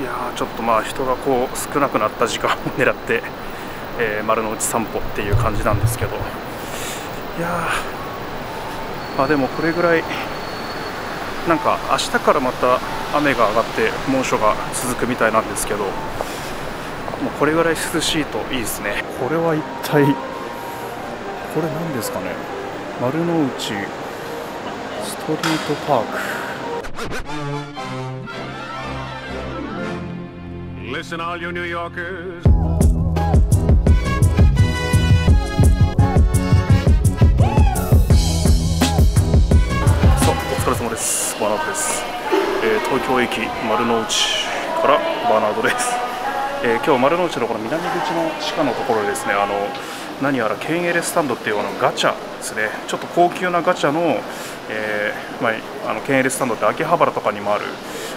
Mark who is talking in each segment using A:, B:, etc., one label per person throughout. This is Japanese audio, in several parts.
A: いやーちょっとまあ人がこう少なくなった時間を狙って、えー、丸の内散歩っていう感じなんですけど。いやまあでもこれぐらいなんか明日からまた雨が上がって猛暑が続くみたいなんですけどもうこれぐらい涼しいといいですね。これは一体これ何ですかね？丸の内ストリートパーク。Listen all you New Yorkers. さあお疲れ様です。バーナードです、えー、東京駅丸の内からバーナードです、えー、今日丸の内のこの南口の地下のところでですねあの何やらケンエレスタンドっていうあのガチャですね。ちょっと高級なガチャの、えーまあ、あのケンエレスタンドって秋葉原とかにもある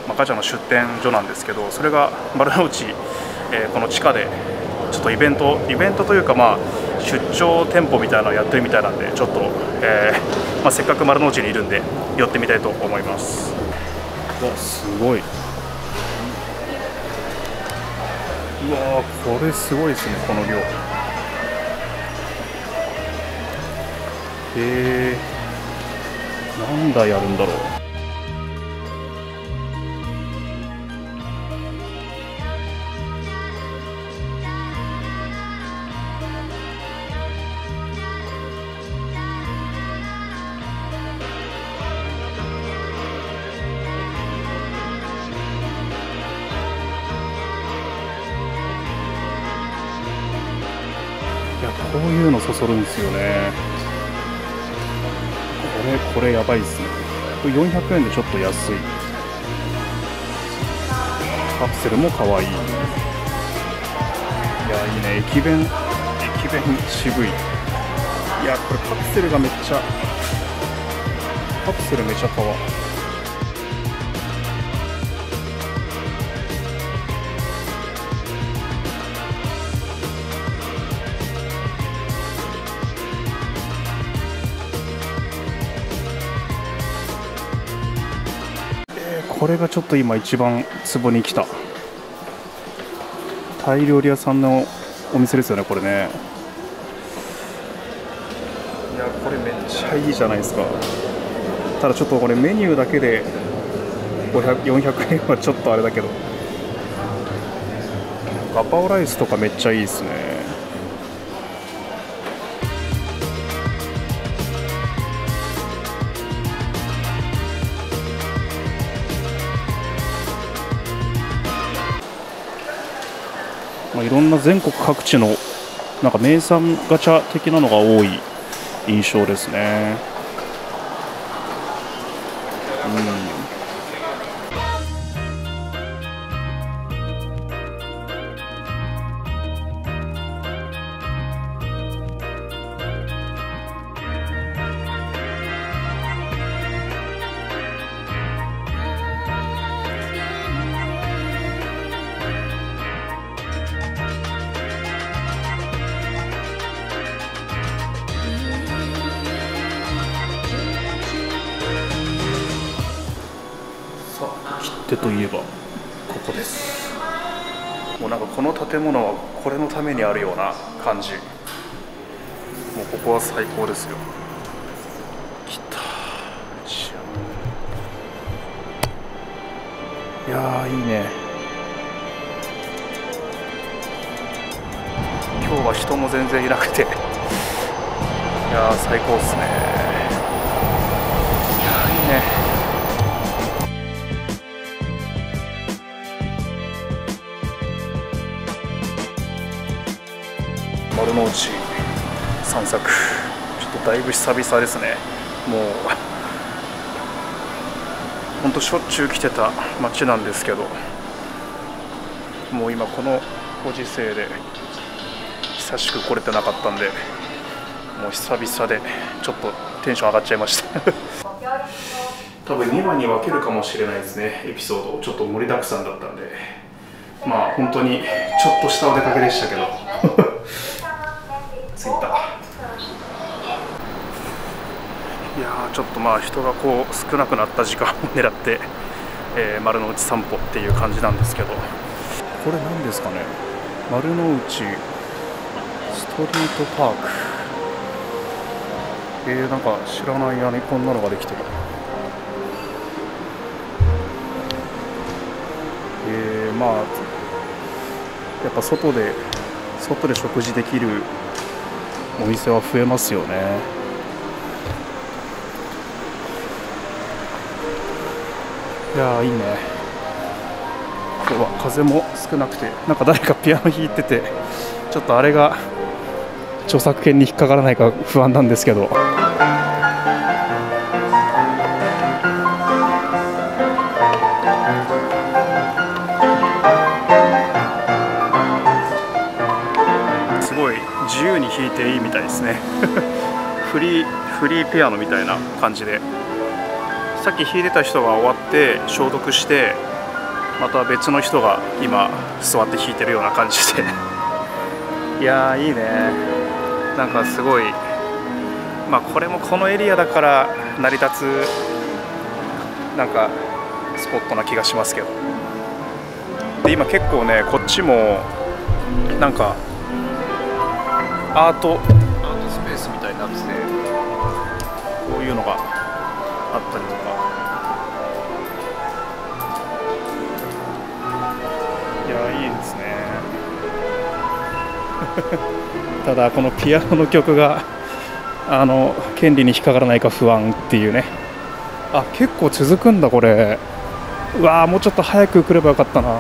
A: まあ、ガチャの出店所なんですけどそれが丸の内、えー、この地下でちょっとイベントイベントというか、まあ、出張店舗みたいなのをやってるみたいなんでちょっと、えー、まあ、せっかく丸の内にいるんで寄ってみたいと思います。わすごい。うわこれすごいですねこの量。へえー、何台あるんだろう。こういうのそそるんですよね。これこれやばいっすね。これ400円でちょっと安い。カプセルも可愛い。いやいいね。駅弁駅弁渋い。いやこれカプセルがめっちゃカプセルめちゃ可愛いこれがちょっと今一番壺に来た。タイ料理屋さんのお店ですよねこれね。いやこれめっちゃいいじゃないですか。ただちょっとこれメニューだけで500 400円はちょっとあれだけど。ガパオライスとかめっちゃいいですね。いろんな全国各地のなんか名産ガチャ的なのが多い印象ですね。手といえばここです。もうなんかこの建物はこれのためにあるような感じ。もうここは最高ですよ。きたいやいいね。今日は人も全然いなくて。いや最高っすね。いやいいね。の内散策。ちょっとだいぶ久々ですね。もう ほんとしょっちゅう来てた街なんですけどもう今このご時世で久しく来れてなかったんでもう久々でちょっとテンション上がっちゃいました。多分2話に分けるかもしれないですねエピソード。ちょっと盛りだくさんだったんで。まあ本当にちょっとしたお出かけでしたけど 着いたいやちょっとまあ人がこう少なくなった時間を狙って、えー、丸の内散歩っていう感じなんですけど。これ何ですかね？丸の内ストリートパーク。えー、なんか知らない間にこんなのができてる。えー、まあやっぱ外で外で食事できるお店は増えますよね。いやいいね。今日は風も少なくてなんか誰かピアノ弾いててちょっとあれが著作権に引っかからないか不安なんですけど。自由に弾いていいみたいですね。フリーフリーピアノみたいな感じで。さっき弾いてた人が終わって消毒してまた別の人が今座って弾いてるような感じで。いやーいいね。なんかすごいまあこれもこのエリアだから成り立つなんかスポットな気がしますけど。で今結構ねこっちもなんかアートアートスペースみたいになっててこういうのがあったりとか。いやいいですね。ただこのピアノの曲があの権利に引っかからないか不安っていうね。あ結構続くんだこれ。うわーもうちょっと早く来ればよかったな。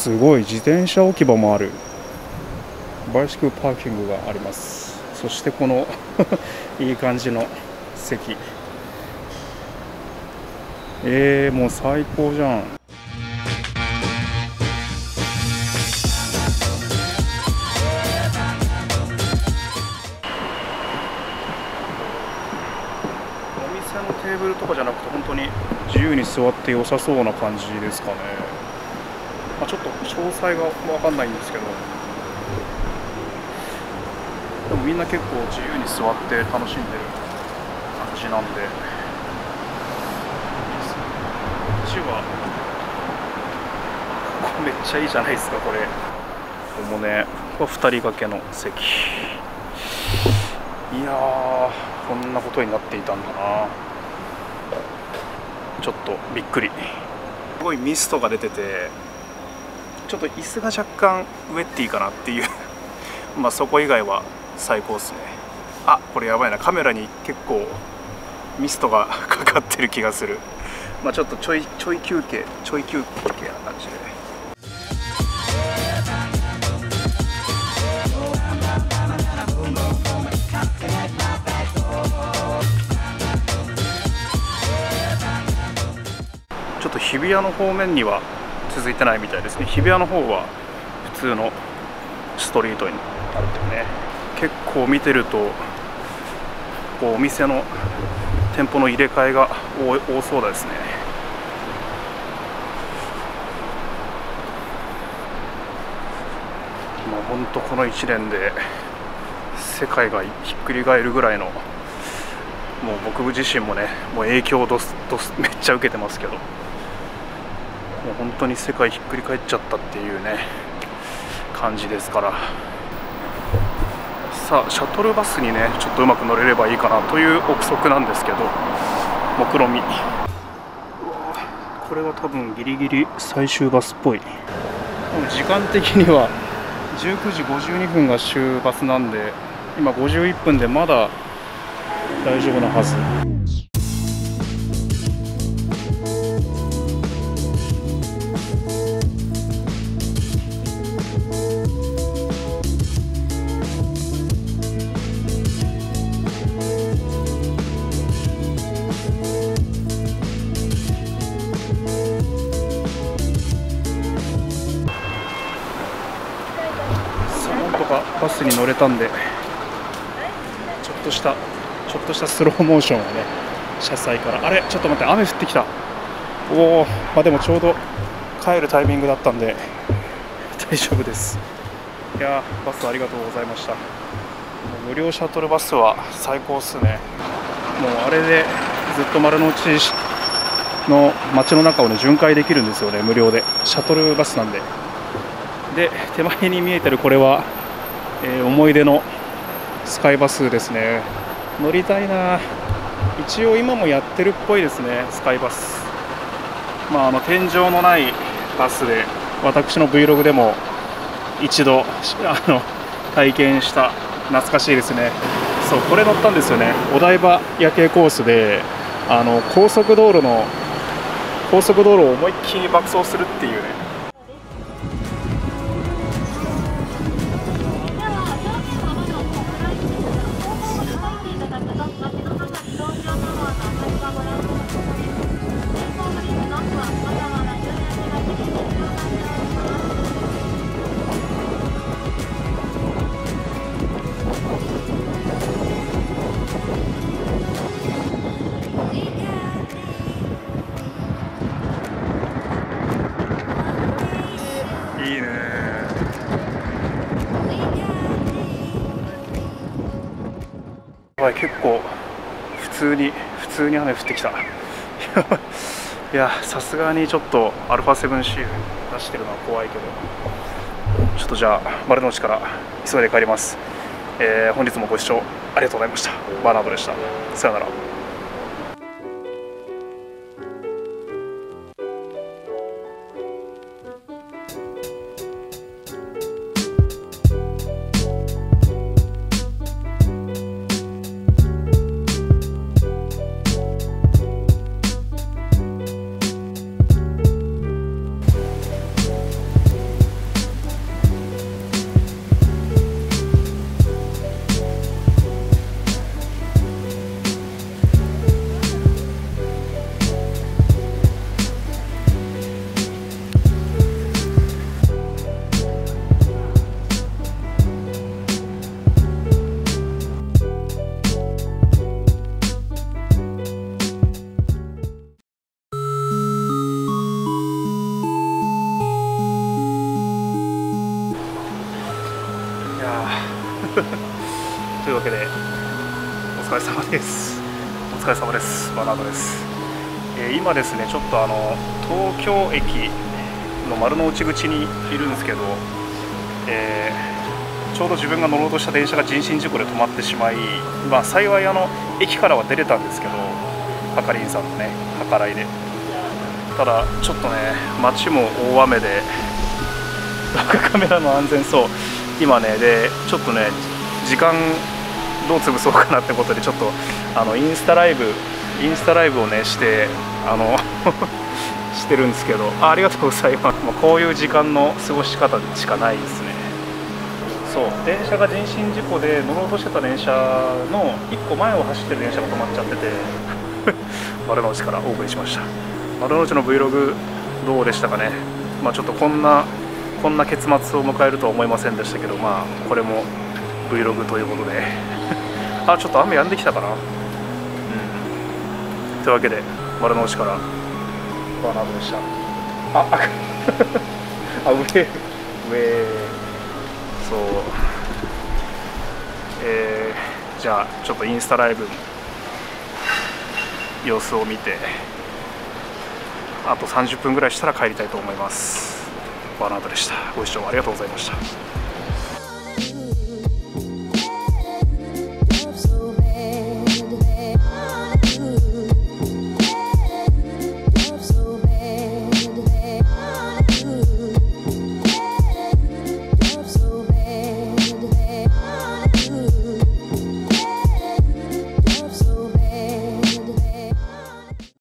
A: すごい自転車置き場もある。 bicycle parking があります。そしてこの いい感じの席。えー、もう最高じゃん。お店のテーブルとかじゃなくて本当に自由に座って良さそうな感じですかね、詳細が分かんないんですけど。でもみんな結構自由に座って楽しんでる感じなんで。こっちは。ここめっちゃいいじゃないですかこれ。ここもねここは2人掛けの席。いやこんなことになっていたんだな。ちょっとびっくり。すごいミストが出ててちょっと椅子が若干ウェッティかなっていう。まあそこ以外は最高ですね。あこれやばいな。カメラに結構ミストがかかってる気がする。まあちょっとちょいちょい休憩ちょい休憩な感じで。ちょっと日比谷の方面には続いてないみたいですね。日比谷の方は普通のストリートになってね。結構見てるとこうお店の店舗の入れ替えが多そうですね。もう本当この1年で世界がひっくり返るぐらいのもう僕自身もねもう影響をどすどすめっちゃ受けてますけど。もう本当に世界ひっくり返っちゃったっていうね感じですから。さあシャトルバスにねちょっとうまく乗れればいいかなという憶測なんですけど目論見これは多分ギリギリ最終バスっぽい。時間的には19時52分が終バスなんで今51分でまだ大丈夫なはず。乗れたんでちょっとしたちょっとしたスローモーションをね車載から。あれちょっと待って雨降ってきた。おおまあでもちょうど帰るタイミングだったんで 大丈夫です。いやバスありがとうございました。無料シャトルバスは最高っすね。もうあれでずっと丸の内の街の中をね巡回できるんですよね無料で。シャトルバスなんで。で手前に見えてるこれは、えー、思い出のスカイバスですね。乗りたいな。一応今もやってるっぽいですねスカイバス。まああの天井のないバスで私の Vlog でも一度あの体験した懐かしいですね。そうこれ乗ったんですよね。お台場夜景コースであの高速道路の高速道路を思いっきり爆走するっていうね。ばい結構普通に普通に雨降ってきた。いやさすがにちょっと α7C 出してるのは怖いけど。ちょっとじゃあ丸の内から急いで帰ります、えー、本日もご視聴ありがとうございました。バーナードでした。さよなら。疲れ様です。お疲れ様です。バナードです、えー、今ですねちょっとあの東京駅の丸の内口にいるんですけど、えー、ちょうど自分が乗ろうとした電車が人身事故で止まってしまい、まあ、幸いあの駅からは出れたんですけど係員さんのね計らいで。ただちょっとね街も大雨でバックカメラの安全そう。今ねでちょっとね時間どう潰そうかなってことでちょっとあのインスタライブインスタライブをねしてあの してるんですけどあありがとうございます、まあ、こういう時間の過ごし方しかないですね。そう。電車が人身事故で乗ろうとしてた電車の1個前を走ってる電車が止まっちゃってて 丸の内からお送りしました。丸の内の Vlog どうでしたかね。まあちょっとこんなこんな結末を迎えるとは思いませんでしたけどまあこれも Vlog ということで。あちょっと雨止んできたかな。うん。というわけで丸の内から。バーナードでした。ああ 上。上。そう。えー、じゃあちょっとインスタライブ様子を見てあと30分ぐらいしたら帰りたいと思います。バーナードでした。ご視聴ありがとうございました